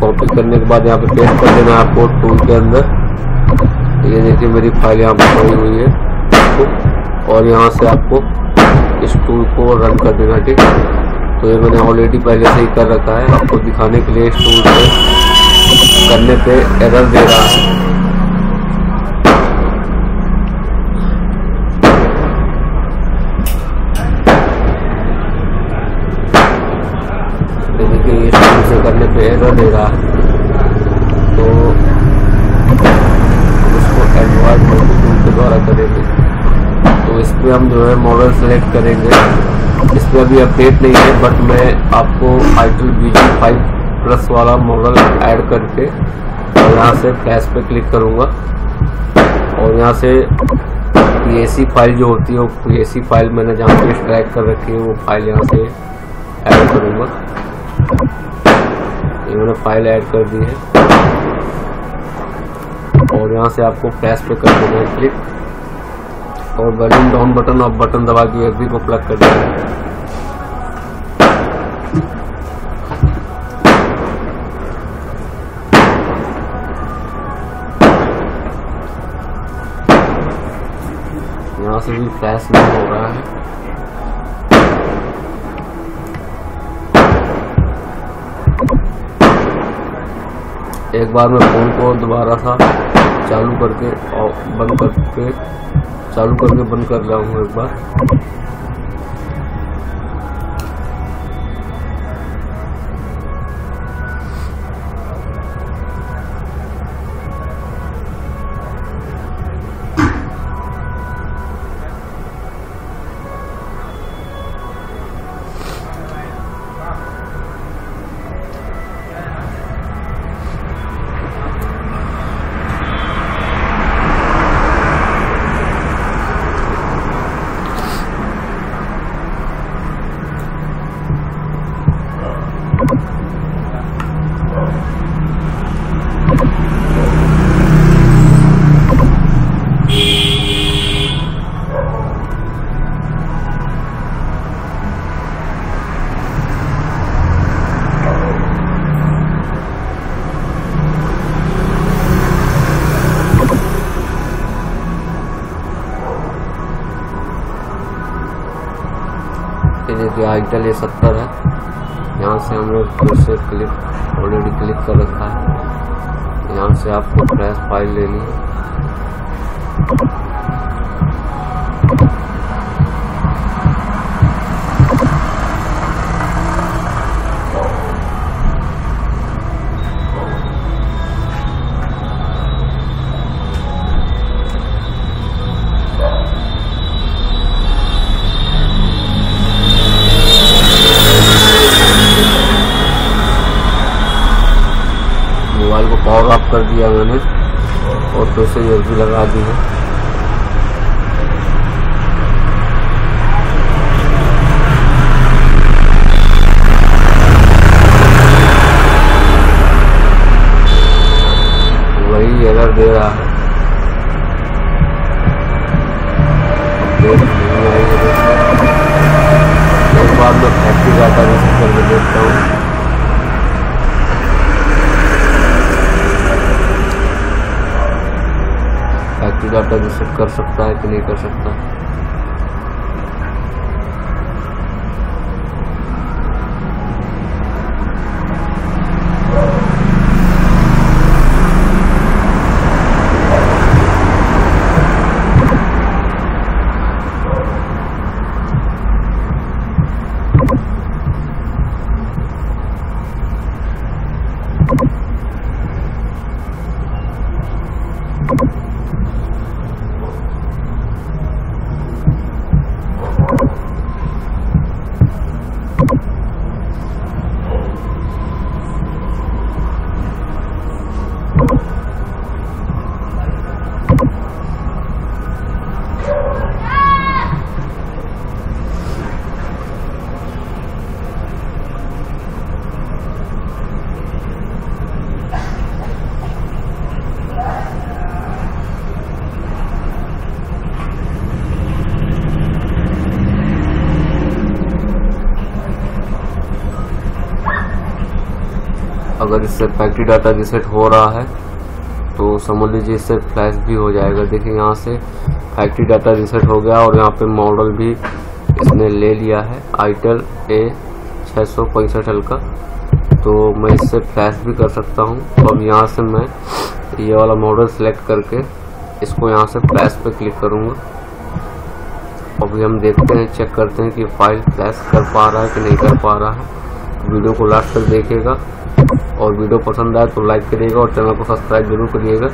Copy करने के बाद यहाँ पे पेस्ट कर देना आपको टूल के अंदर। ये देखिए मेरी फ़ाइल यहाँ पर पड़ी हुई है। और यहाँ से आपको इस टूल को रन कर देना, ठीक? तो ये मैंने ऑलरेडी पहले से ही कर रखा है। आपको दिखाने के लिए इस टूल से करने पे एरर दे रहा है। देखिए इस टूल से करने पे एरर दे रहा है तो उसको एडवांस मल्टी टूल के द्वारा करेंगे। तो इस पर हम जो है मॉडल सेलेक्ट करेंगे। इस पर अभी अपडेट नहीं है बट मैं आपको itel B G five plus वाला मॉडल ऐड करके और यहाँ से फ्लैश पे क्लिक करूँगा। और यहाँ से पी फ़ाइल जो होती है, वो पी फ़ाइल मैंने जहाँ पे एक्सट्रैक्ट कर रखी है, वो फ़ाइल यहाँ से ऐड करूँगा। मैंने फ़ाइल ऐड कर दी है। और यहाँ से आपको फ्लैश पे कर देना है क्लिक और वॉल्यूम डाउन बटन और बटन दबा के यूएसबी को प्लग कर देना है। यहाँ से भी फ्लैश नहीं हो रहा है। एक बार मैं फ़ोन को दोबारा था चालू करके और बंद करके, चालू करके बंद कर रहा हूँ एक बार। देखिए आइटल ये सत्तर है। यहाँ से हम लोग फिर से क्लिक ऑलरेडी क्लिक कर रखा है। यहाँ से आपको फ्रेश फ़ाइल लेनी है और दो से भी लगा दी है वही एरर दे रहा है अपडेट नहीं आई है एक बार मैं फैक्ट्री डाटा रिसीव करके देखता हूँ रिसेट कर सकता है कि नहीं कर सकता। अगर इससे फैक्ट्री डाटा रिसेट हो रहा है तो समझ लीजिए इससे फ्लैश भी हो जाएगा। देखिए, यहाँ से फैक्ट्री डाटा रिसेट हो गया और यहाँ पे मॉडल भी इसने ले लिया है आईटेल ए छः सौ पैंसठ एल का तो मैं इससे फ्लैश भी कर सकता हूँ। तो अब यहाँ से मैं ये वाला मॉडल सेलेक्ट करके इसको यहाँ से फ्लैश पे क्लिक करूँगा। अभी हम देखते हैं चेक करते हैं कि फ़ाइल फ्लैश कर पा रहा है कि नहीं कर पा रहा है। वीडियो को लास्ट तक देखिएगा। और वीडियो पसंद आए तो लाइक करिएगा और चैनल को सब्सक्राइब ज़रूर करिएगा।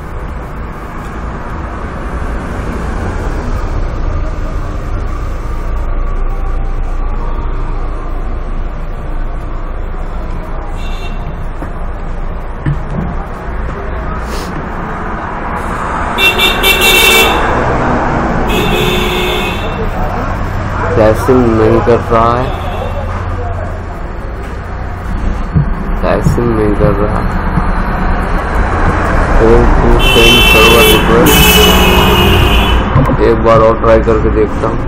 नहीं कर रहा है फ्लैशिंग नहीं कर रहा सर्वर रिक्वेस्ट एक बार और ट्राई करके देखता हूँ।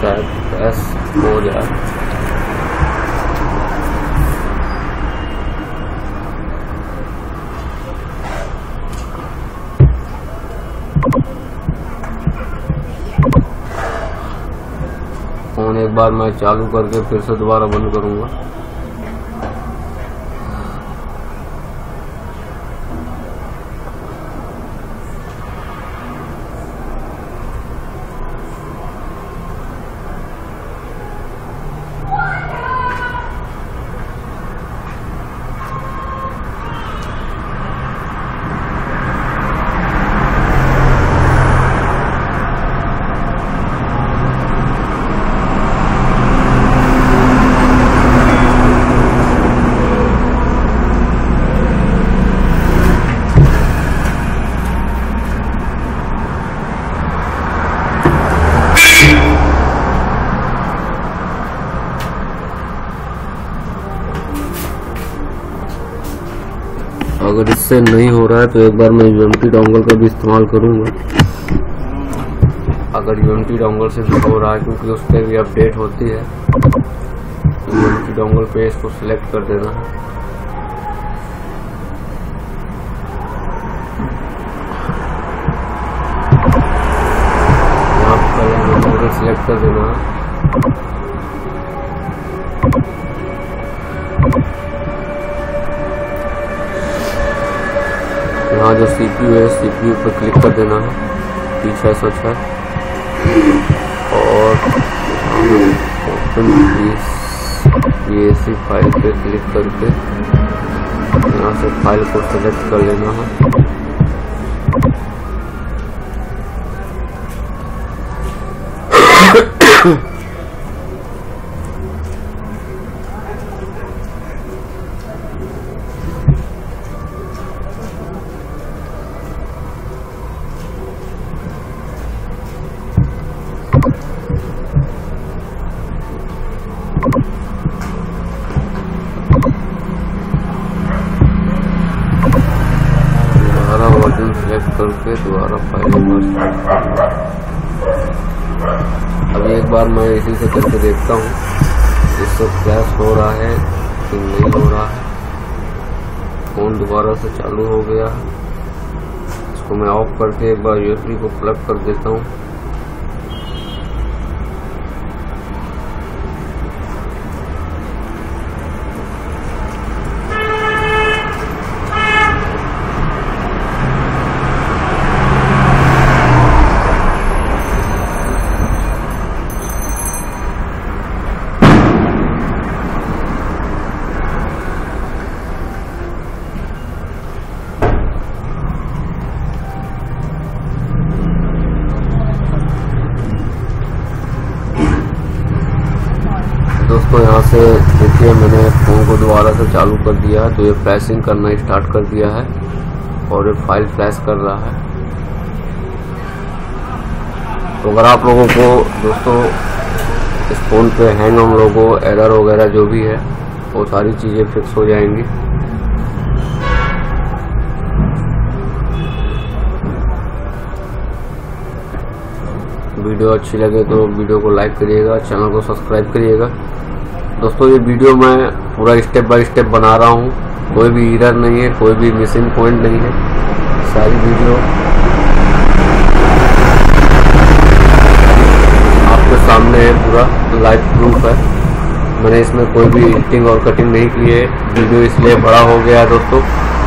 शायद एस हो जाए। फ़ोन एक बार मैं चालू करके फिर से दोबारा बंद करूँगा। अगर इससे नहीं हो रहा है तो एक बार मैं यूएमटी डोंगल का भी इस्तेमाल करूँगा। अगर यूएमटी डोंगल से हो रहा है, क्योंकि उस पर भी अपडेट होती है तो यूएमटी डोंगल पे इसको सिलेक्ट कर देना। है सिलेक्ट कर देना। यहाँ जो सीपीयू है सीपीयू पर क्लिक कर देना। है पी छः सौ छः और ओपन ये सी फ़ाइल पे क्लिक करके यहाँ से फ़ाइल को सेलेक्ट कर लेना है। वर्जन सेलेक्ट करके दोबारा फ़ाइल अभी एक बार मैं इसी से करके देखता हूँ इससे फ्लैश हो रहा है, कि नहीं हो रहा है। फ़ोन दोबारा से चालू हो गया। इसको मैं ऑफ़ करके एक बार यूएसबी को प्लग कर देता हूँ दोस्तों यहाँ से देखिए मैंने फ़ोन को दोबारा से चालू कर दिया है तो ये फ्लैशिंग करना स्टार्ट कर दिया है और ये फ़ाइल फ्लैश कर रहा है। तो अगर आप लोगों को दोस्तों, इस फ़ोन पे हैंग हम लोगों एरर वगैरह जो भी है, वो सारी चीज़ें फिक्स हो जाएँगी। वीडियो अच्छी लगे तो वीडियो को लाइक करिएगा, चैनल को सब्सक्राइब करिएगा। दोस्तों, ये वीडियो मैं पूरा स्टेप बाय स्टेप बना रहा हूँ। कोई भी इरर नहीं है, कोई भी मिसिंग पॉइंट नहीं है। सारी वीडियो आपके सामने है, पूरा लाइव प्रूफ है। मैंने इसमें कोई भी एडिटिंग और कटिंग नहीं की है। वीडियो इसलिए बड़ा हो गया है दोस्तों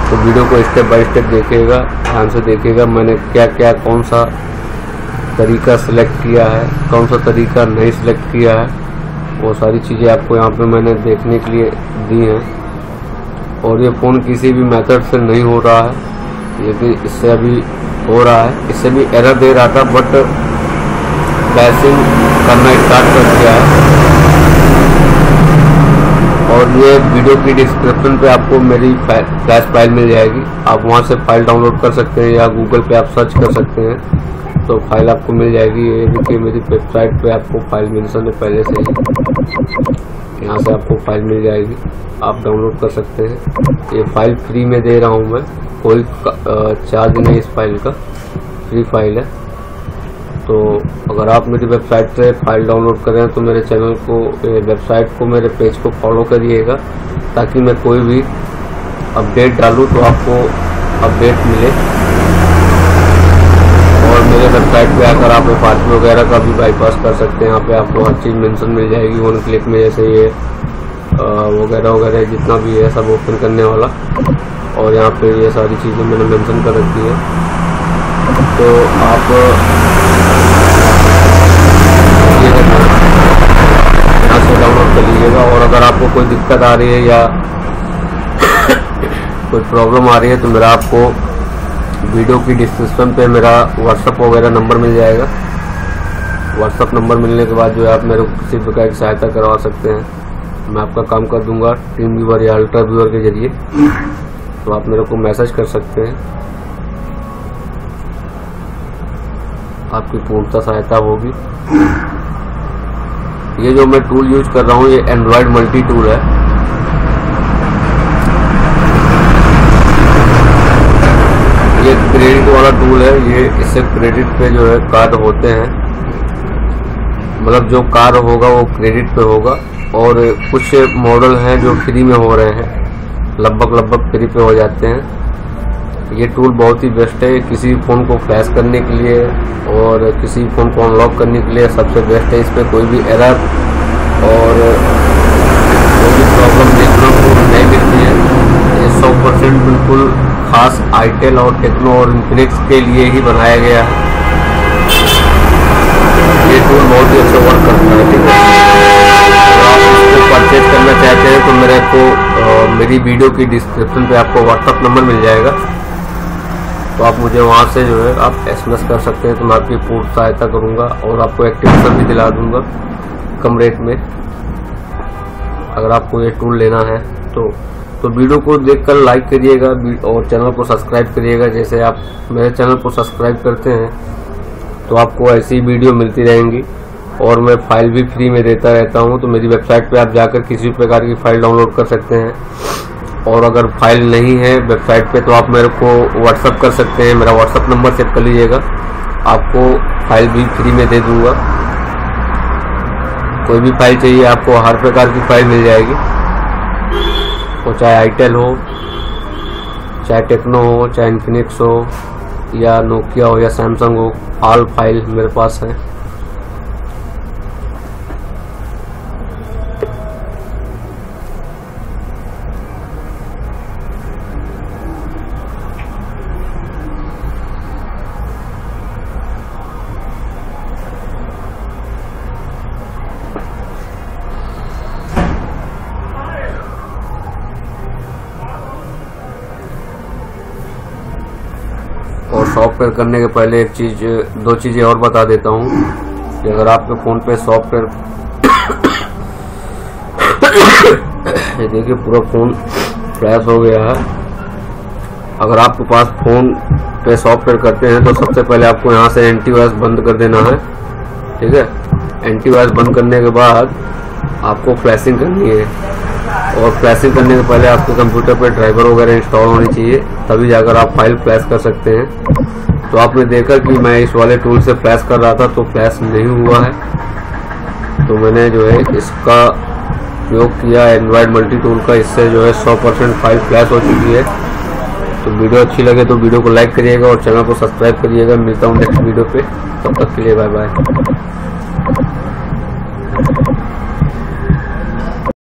तो वीडियो को स्टेप बाय स्टेप देखिएगा, ध्यान से देखिएगा, मैंने क्या क्या कौन सा तरीका सिलेक्ट किया है, कौन सा तरीका नहीं सिलेक्ट किया है। वो सारी चीज़ें आपको यहाँ पे मैंने देखने के लिए दी हैं। और ये फ़ोन किसी भी मेथड से नहीं हो रहा है। लेकिन इससे अभी हो रहा है। इससे भी एरर दे रहा था बट फ्लैशिंग करना स्टार्ट कर दिया है। और ये वीडियो की डिस्क्रिप्शन पे आपको मेरी फ्लैश फ़ाइल मिल जाएगी। आप वहाँ से फ़ाइल डाउनलोड कर सकते हैं या गूगल पे आप सर्च कर सकते हैं। तो फ़ाइल आपको मिल जाएगी। ये देखिए, मेरी वेबसाइट पे आपको फ़ाइल मेंशन है पहले से यहाँ से आपको फ़ाइल मिल जाएगी। आप डाउनलोड कर सकते हैं। ये फ़ाइल फ्री में दे रहा हूँ मैं। कोई चार्ज नहीं इस फ़ाइल का। फ्री फ़ाइल है। तो अगर आप मेरी वेबसाइट से फ़ाइल डाउनलोड करें तो मेरे चैनल को वेबसाइट को, मेरे पेज को फॉलो करिएगा, ताकि मैं कोई भी अपडेट डालूँ तो आपको अपडेट मिले। मेरे वेबसाइट पे आकर आप पार्टी वगैरह का भी बाईपास कर सकते हैं। यहाँ पे आपको हर चीज़ मेंशन मिल जाएगी। वन क्लिक में जैसे ये वगैरह वगैरह जितना भी है सब ओपन करने वाला। और यहाँ पे ये सारी चीज़ें मैंने मेंशन कर रखी है। तो आप यहाँ से डाउनलोड कर लीजिएगा। और अगर आपको कोई दिक्कत आ रही है या कोई प्रॉब्लम आ रही है तो मेरा आपको वीडियो की डिस्क्रिप्शन पे मेरा व्हाट्सअप वगैरह नंबर मिल जाएगा। व्हाट्सअप नंबर मिलने के बाद जो है आप मेरे को किसी प्रकार की सहायता करवा सकते हैं। मैं आपका काम कर दूँगा टीम व्यूवर या अल्ट्रा व्यूवर के ज़रिए। तो आप मेरे को मैसेज कर सकते हैं। आपकी पूर्णता सहायता होगी। ये जो मैं टूल यूज़ कर रहा हूँ, ये एंड्रॉयड मल्टी टूल है। ये क्रेडिट वाला टूल है, ये इससे क्रेडिट पे जो है कार्ड होते हैं। मतलब जो कार होगा वो क्रेडिट पे होगा और कुछ मॉडल हैं जो फ्री में हो रहे हैं, लगभग लगभग फ्री पे हो जाते हैं। ये टूल बहुत ही बेस्ट है, किसी फ़ोन को फ्लैश करने के लिए और किसी फ़ोन को अनलॉक करने के लिए सबसे बेस्ट है, इस पर कोई भी एरर और कोई भी प्रॉब्लम देखना नहीं मिलती है। ये सौ परसेंट बिल्कुल खास आईटेल और टेक्नो और इन्फिनिक्स के लिए ही बनाया गया है। ये टूल बहुत ही अच्छा वर्क करता है ठीक है? परचेज करना चाहते हैं तो मेरे को आ, मेरी वीडियो की डिस्क्रिप्शन पे आपको व्हाट्सअप नंबर मिल जाएगा। तो आप मुझे वहाँ से जो है आप SMS कर सकते हैं तो मैं आपकी पूर्ण सहायता करूँगा और आपको एक्टिवेशन भी दिला दूँगा कम रेट में। अगर आपको ये टूल लेना है तो तो वीडियो को देखकर लाइक करिएगा और चैनल को सब्सक्राइब करिएगा। जैसे आप मेरे चैनल को सब्सक्राइब करते हैं तो आपको ऐसी वीडियो मिलती रहेंगी। और मैं फ़ाइल भी फ्री में देता रहता हूँ तो मेरी वेबसाइट पे आप जाकर किसी भी प्रकार की फ़ाइल डाउनलोड कर सकते हैं। और अगर फ़ाइल नहीं है वेबसाइट पे तो आप मेरे को व्हाट्सअप कर सकते हैं। मेरा व्हाट्सअप नंबर सेव कर लीजिएगा। आपको फ़ाइल भी फ्री में दे दूँगा। कोई भी फ़ाइल चाहिए, आपको हर प्रकार की फ़ाइल मिल जाएगी। वो चाहे आईटेल हो, चाहे टेक्नो हो, चाहे इन्फिनिक्स हो, या नोकिया हो, या सैमसंग हो ऑल फ़ाइल मेरे पास है। और सॉफ्टवेयर करने के पहले एक चीज़, दो चीज़ें और बता देता हूँ कि अगर आपके फ़ोन पे सॉफ्टवेयर ये देखिए, पूरा फ़ोन फ्लैश हो गया है। अगर आपके पास फ़ोन पे सॉफ्टवेयर करते हैं तो सबसे पहले आपको यहाँ से एंटीवायरस बंद कर देना है। ठीक है? एंटीवायरस बंद करने के बाद आपको फ्लैशिंग करनी है। और फ्लैशिंग करने से पहले आपके कंप्यूटर पर ड्राइवर वगैरह इंस्टॉल होनी चाहिए, तभी जाकर आप फ़ाइल फ्लैश कर सकते हैं। तो आपने देखा कि मैं इस वाले टूल से फ्लैश कर रहा था तो फ्लैश नहीं हुआ है। तो मैंने जो है इसका उपयोग किया एंड्रॉयड मल्टी टूल का, इससे जो है 100 परसेंट फ़ाइल फ्लैश हो चुकी है। तो वीडियो अच्छी लगे तो वीडियो को लाइक करिएगा और चैनल को सब्सक्राइब करिएगा। मिलता हूँ नेक्स्ट वीडियो पे, तब तक के लिए बाय बाय